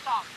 Stop.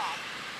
off.